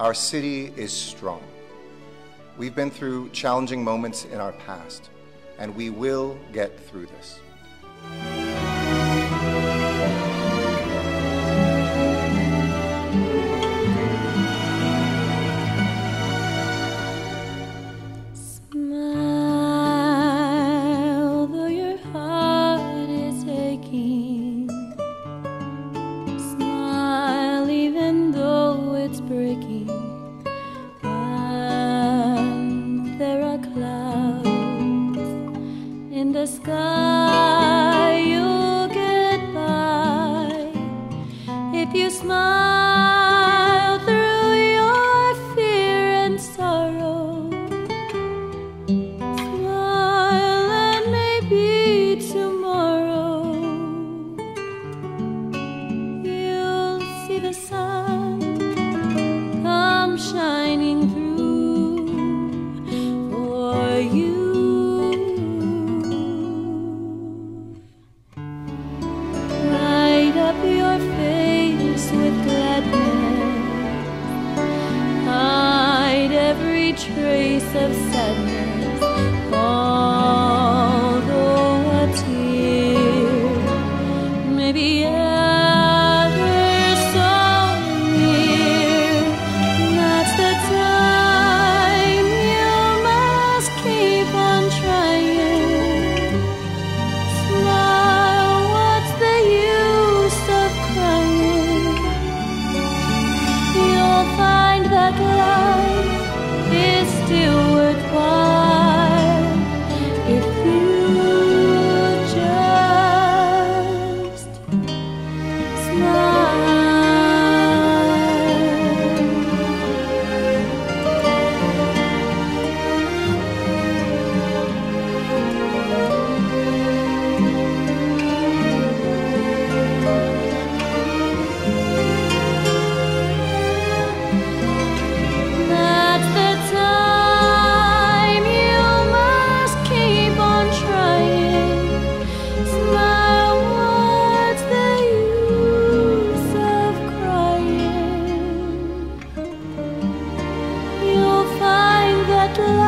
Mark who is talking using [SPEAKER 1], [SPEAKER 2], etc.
[SPEAKER 1] Our city is strong. We've been through challenging moments in our past, and we will get through this.
[SPEAKER 2] Sky, you'll get by if you smile through your fear and sorrow. Smile and maybe tomorrow you'll see the sun come shining through for you. Trace of sadness. Although a tear may be ever so near, that's the time you must keep on trying. Smile, what's the use of crying? You'll find that life is still worthwhile. after